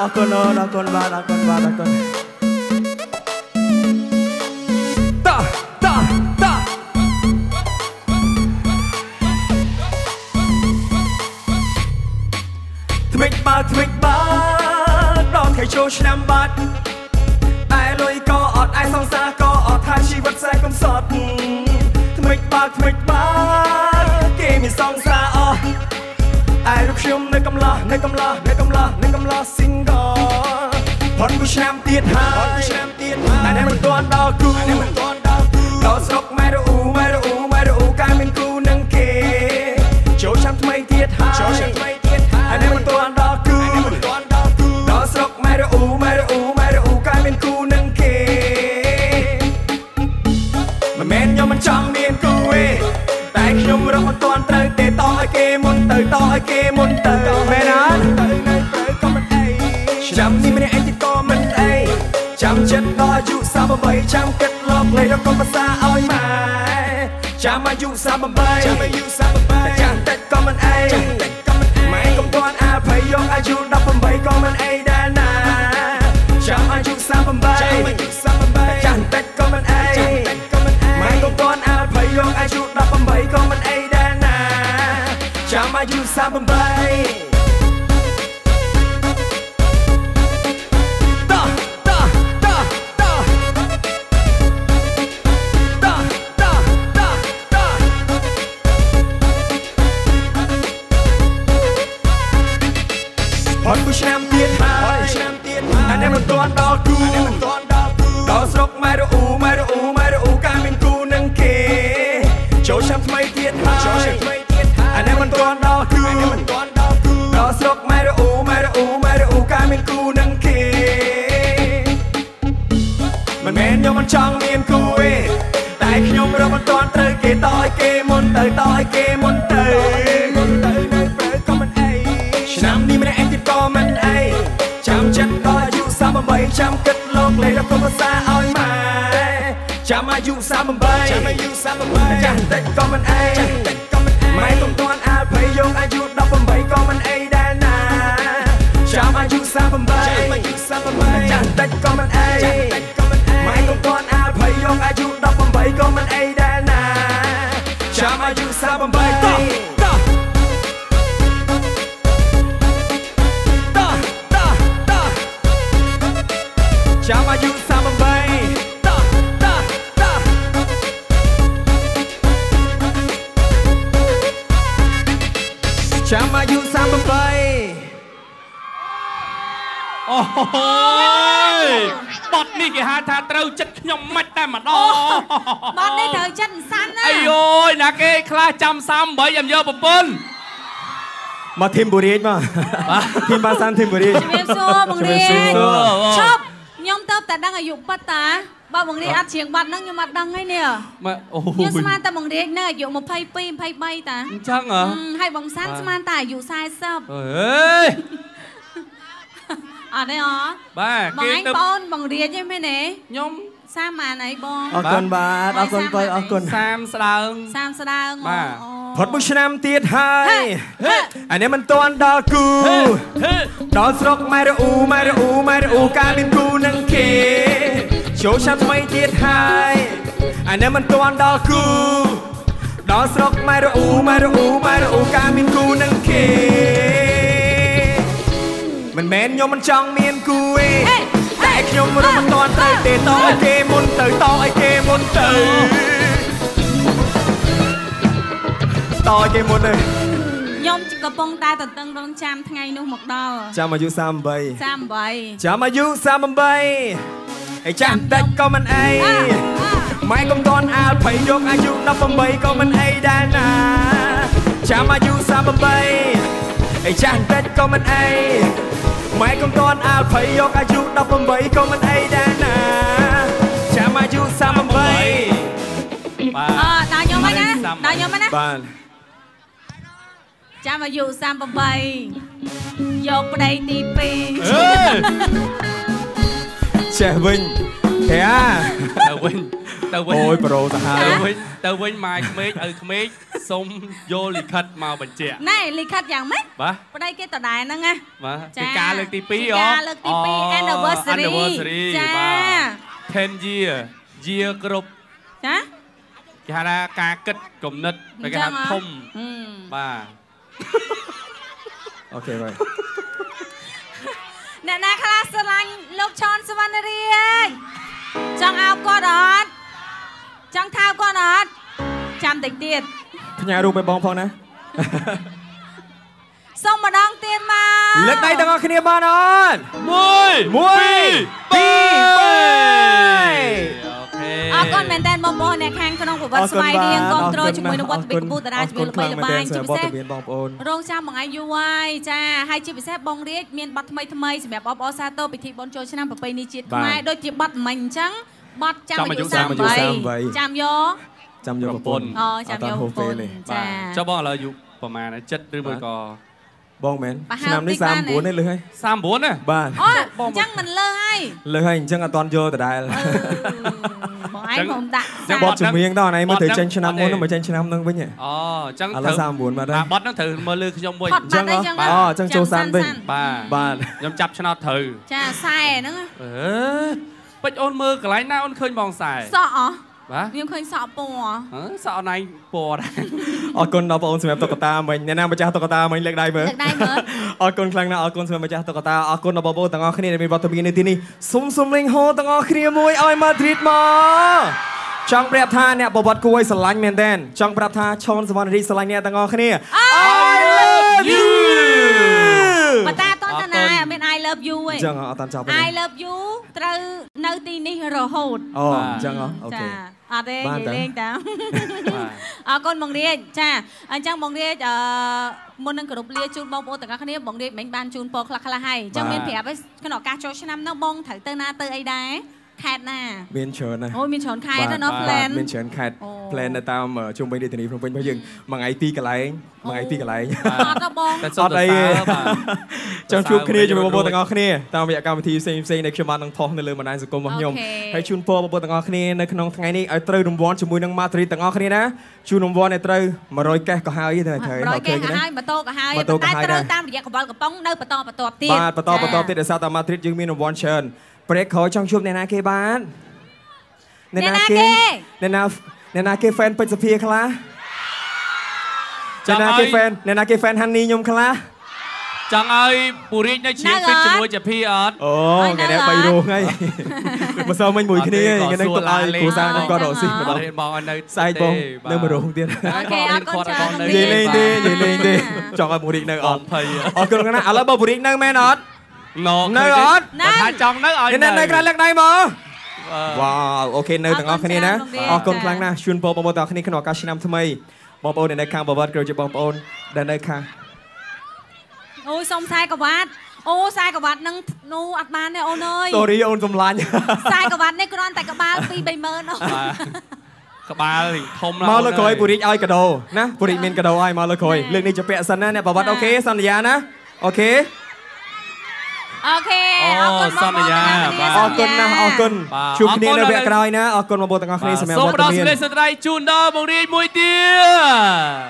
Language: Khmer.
អរគុណអូនអរគុណបាទអរគុណបាទអរគុណតោះតោះតោះថ្មិចបើថ្មិចបើដល់ថ្ងៃចូលឆ្នាំបាត់តែលុយក៏អត់ឯសង្សារក៏អត់ថាជីវិតខ្សែកំសត់ថ្មិចបើថ្មិចបើគេមានសង្សារអស់ ឯរូបខ្ញុំនៅកំឡោះនៅកំឡោះនៅកំឡោះនៅកំឡោះ single ផុតមួយឆ្នាំទៀតហើយផុតមួយឆ្នាំទៀតហើយតែមិនទាន់ដល់គូតែមិនទាន់ដល់គូដល់ស្រុកម៉ែរអ៊ូម៉ែរអ៊ូម៉ែរអ៊ូកាយមានគូនឹងគេចូលឆ្នាំថ្មីទៀតហើយចូលឆ្នាំថ្មី ទៅមែនអត់ទៅនៅត្រូវក៏មិនអីចាំនេះម្នាក់ឯងទៀតក៏មិនអីចាំចិត្តដល់អាយុ38ចាំគិតលបលេរកុំភាសាឲ្យម៉ែចាំអាយុ38ចាំអាយុ38ចាំតិចក៏មិនអីចាំតិច you sampai baik ដល់គូតែមិនទាន់ដល់គូដល់ស្រុកម៉ែរអ៊ូម៉ែរអ៊ូម៉ែរអ៊ូកាមានគូនឹងគេមិនមែនខ្ញុំមិនចង់មានគូទេតែខ្ញុំរកមិនទាន់ត្រូវគេតឲ្យគេមុនទៅតឲ្យគេមុនទៅមុនទៅនៅព្រៅក៏មិនអីឆ្នាំនេះម្នាក់ឯងទៀតក៏មិនអីចាំចិត្តដល់អាយុ38ចាំគិតលោកលេរកុំភាសាឲ្យម៉ែចាំអាយុ38ចាំអាយុ38ចាំតិចក៏មិនអីចាំតិច 38ចាំអាយុ38ចាំតិចក៏មិនអីចាំតិចក៏មិនអីម៉ែកុំទាន់អាលភ័យយកអាយុ18ក៏មិនអីដែរណាចាំអាយុ38តោះតោះតោះតោះតោះតោះចាំអាយុ38 អូយបត់នេះគេហៅថាត្រូវចិត្តខ្ញុំមិនតែម្ដងបាត់នេះត្រូវចិត្តសាន់ណាអាយយណាគេខ្លះចាំ 38եմ យកប្រពន្ធមកធីមបុរាជមកធីមបាសានធីមបុរាជជំរាបសួរបងរាជជំរាបសួរឈប់ខ្ញុំទៅតែដឹងអាយុប៉ិតតាបើបងរាជអត់ជ្រៀងបាត់ហ្នឹងខ្ញុំអត់ដឹងហើយនេះមកអូខ្ញុំស្មានយតែបងរាជនៅអាយុ22 23តាអញ្ចឹងហ៎ហឹមហើយបងសាន់បាទស្មានតែអាយុ40អើយ អត់ទេអបាទបងគេឯងទៅបងអូនបងរាជហ្នឹងមែនទេខ្ញុំសាម៉ានអីបងអរគុណបាទអរគុណបើអរគុណ30ស្ដើងសាមស្ដើងបាទអូផុតមួយឆ្នាំទៀតហើយហេអានេះមិនទាន់ដល់គូហេហេដល់ស្រុកម៉ែរអ៊ូម៉ែរអ៊ូម៉ែរអ៊ូកាមានគូនឹងគេចូលឆ្នាំថ្មីទៀតហើយអានេះមិនទាន់ដល់គូដល់ស្រុកម៉ែរអ៊ូម៉ែរអ៊ូម៉ែរអ៊ូកាមាន មិនមែនខ្ញុំមិនចង់មានគូទេតែខ្ញុំរកមិនទាន់ត្រូវទេតឲ្យគេមុនទៅតឲ្យគេមុនទៅតឲ្យគេមុនទៅខ្ញុំកំពុងតែតន្ទឹងរង់ចាំថ្ងៃនោះមកដល់ចាំអាយុ38 38ចាំអាយុ38ហើយចាស់តិចក៏មិនអីអ่าម៉ែកុំតន់អាលភ័យយកអាយុ18ក៏មិនអីដែរណាចាំអាយុ38ហើយចាស់តិចក៏មិនអី ម៉ែកុំតន់អាលភ័យយកអាយុ18ក៏មិនអីដែរណាចាំអាយុ38បាទអឺដល់ខ្ញុំហើយណាដល់ខ្ញុំហើយណាបាទចាំអាយុ38យកប្តីទី2អេចេះវិញគេអាទៅវិញ ទៅវិញអូយប្រូសាហាទៅវវិញទៅវិញម៉ែក្មេកឪក្មេកសុំយកលិខិតមកបញ្ជាក់ណែលិខិតយ៉ាងម៉េចបាទប្តីគេតដែរហ្នឹងណាបាទចាពីការលើកទី2ហ៎ការលើកទី2 anniversary anniversary ចាបាទ10 year year គ្រប់ចាគេហៅថាការគិតគំនិតតែគេហៅធំហឹមបាទអូខេបាទអ្នកណាខ្លះស្រឡាញ់លោកឆនសវណ្ណរីអើយចង់អោបគាត់អត់ ចង់ថើបគាត់អត់ចាំតិចទៀតផ្ញើរូបឲ្យបងផងណាសុំម្ដងទៀតមកលើកដៃទាំងអស់គ្នាបានអត់មួយមួយពីរពីរអូខេអរគុណមែនតើបងប្អូនអ្នកខាងក្នុងប្រវត្តិស្វ័យរៀងគ្រប់គ្រងជាមួយនឹងវត្តមានកពូតារាជំនឿល្បីល្បាញជាពិសេសមានបងប្អូនរងចាំមួយថ្ងៃយូរហើយចាហើយជាពិសេសបងរាជមានប័ណ្ណថ្មីថ្មីសម្រាប់អបអរសាទរពិធីបុណ្យចូលឆ្នាំប្រពៃណីជាតិខ្មែរដូចជាប័ណ្ណមិញអញ្ចឹង ប័ណ្ណចាំអាយុចាំអាយុ38ចាំយកចាំយកប្រពន្ធអូចាំយកអត់ប្រពហូបន្ធពេលទេចាចុះបងឥឡូវអាយុប្រហែលចិត្តឬមួយក៏បងមែនប្រហែលឆ្នាំនេះតិចបានទេ39នេះលឺហើយ39ណាបាទអូអញ្ចឹងមិនលើហើយលឺហើយអញ្ចឹងអត់តន់យកដដែលអឺបងឯងខ្ញុំដាក់ចឹងបបត់ទជំនាញដល់ណៃមើលត្រូវចេញឆ្នាំមុនបទហ្នឹងមកចេញឆ្នាំនឹងវិញហ៎អូអញ្ចឹងឥឡូវ39បាត់ហើយអាបត់ហ្នឹងត្រូវមើលលើខ្ញុំវិញផុតបាត់អីចឹងអូអញ្ចឹងចូលសានវិញបាទបាទខ្ញុំចាប់ឆ្នោតត្រូវចាខ្សែហ្នឹងអឺ ពេជ្រអូនមើលកន្លែងណាអូនឃើញបងខ្សែសក់អស់បាទខ្ញុំឃើញសក់ពណ៌អឺសក់អនឡាញពណ៌ដែរអរគុណដល់បងអូនសម្រាប់តុក្កតាមិញអ្នកណាម្ចាស់តុក្កតាមិញលើកដៃមើលលើកដៃមើលអរគុណខ្លាំងណាស់អរគុណសម្រាប់ម្ចាស់តុក្កតាអរគុណដល់បងប្អូនទាំងអស់គ្នាដែលមានវត្តមាននៅទីនេះសុំសុំលេងហោទាំងអស់គ្នាមួយឲ្យម៉ាឌ្រីតមកចង់ប្រាប់ថាអ្នកប្រវត្តិគួរឲ្យស្រឡាញ់មែនតើចង់ប្រាប់ថាឈុនសវណ្ណរីស្រឡាញ់អ្នកទាំងអស់គ្នា I love you បើតាអត់តន់តាណាអត់មាន I love you ទេអញ្ចឹងអត់តាន់ចប់ទេ I love you ត្រូវនៅទីនេះរហូតអូអញ្ចឹងហ៎អូខេអត់ទេបាននិយាយតាលេងតាបាទអរគុណបងរាជចាអញ្ចឹងបងរាជអឺមុននឹងគោរពលាជូនបងប្អូនទាំងអស់គ្នាបងរាជមិញបានជូនពរខ្លះខ្លះៗហើយអញ្ចឹងបាទមានប្រាប់ឲ្យក្នុងឱកាសចូលឆ្នាំហ្នឹងបងត្រូវទៅណាទៅអីដែរ ខេតណាមានច្រើនណាស់អូយមានច្រើនខេតបាទទៅណោះបាទ plan មានច្រើនខេត្តអូ plan នៅតាមអឺជុំវិញរាជធានីភ្នំពេញរបស់យើងមួយថ្ងៃពីរកន្លែងមួយថ្ងៃពីរកន្លែងអត់ទៅបងតែសុំអត់ទៅអីសើទេបាទចង់ជួបគ្នាជាមួយបងប្អូនរួចទាំងអស់គ្នាតាមរយៈកម្មវិធីផ្សេងផ្សេងៗដែលខ្ញុំបាននឹងផុសនៅលើបណ្ដាញសង្គមរបស់ខ្ញុំអូខេហើយជូនពរបងប្អូនទាំងអស់គ្នានៅក្នុងថ្ងៃនេះឲ្យត្រូវរង្វាន់ជាមួយនឹង Madrid ទាំងអស់គ្នាណាជូនរង្វាន់ឲ្យត្រូវ100កេសក៏ហើយទេត្រូវរយគេក៏ណាហើយម៉ូតូក៏ហើយម៉ូតូក៏តែហើយត្រូវដែរតាមរយៈកបល់កំប៉ុងនៅបន្តបន្តទៀតបាទបន្តបន្តទៀតដោយសារតែ Madrid យើងមានរង្វាន់ច្រើន ព្រែកក្រោយចង់ជួបអ្នកណាគេបានអ្នកណាគេអ្នកណាអ្នកណាគេ fan ពេជ្រសភាខ្លះចង់អ្នកណាឲ្យគេ fan អ្នកណាគេ fan ហាន់នីខ្ញុំខ្លះចង់ឲ្យពូរីកនៅជ្រៀងនៅអត់ពេជ្រជាមួយជាភីអត់អូឲ្យនៅថ្ងៃនេះអត់3រោងហើយមិនសូវមិញមួយគ្នាអត់ទេថ្ងៃនេះទុកឲ្យក៏សួរឡាលេងគ្រូសាខ្ញុំក៏រកស៊ីអម្ដអងត់រៀនបងឲ្យនៅស្អែកបងទេនៅមួយរោងទៀតអូខេអរគុណច្រើននៅនិយាយលេងទេបាទនិយាយលេងទេចង់ឲ្យបុរីកនៅអអត់ត់ភ័យអរគុណណាស់ឥឡូវបើបុរីកនៅមែនអត់ ណនៅអត់បើថាចង់នៅឲ្យអ្នកណានៅក្រៅលើកដៃមកបាទវ៉ាវអូខេនៅទាំងអស់គ្នាណាអអររគុគុណណខ្ខ្លាលាំងងណាណាស់ស់ជូនពរបងប្អូនទាំងអស់គ្នាក្នុងឱកាសឆ្នាំថ្មីបងប្អូនដែលនៅខាងប្រវត្តិក៏ជាបងប្អូនដែលនៅខាងអូយសុំខ្សែក្រវ៉ាត់អូខ្សែក្រវ៉ាត់ហ្នឹងនោះអត់បានទេអូនអើយ sorry អូនសំឡាញ់ខ្សែក្រវ៉ាត់នេះគ្រាន់តែក្បាល2 3ម៉ឺនអូនបាទក្បាលធំណាស់មកលើក្រោយបុរីកឲ្យកាដូណាបុរីកមានកាដូឲ្យមកលើក្រោយលើកនេះជាពាក់សិនណាអ្នកប្រវត្តិអូខេសន្យាណាអូខេ អូខេអរគុណបងប្អូនទាំងអស់គ្នាអរគុណណាស់អរគុណបាទជួបគ្នាអរគុណនៅវដល់គ្គក្រោយណាអរគុណបងប្អូនទាំងអស់គ្នាសម្រាប់សូមវត្តផ្ដល់មាសេចនក្តីស្រឡាញ់ជូនដល់បងរាជមួយទៀត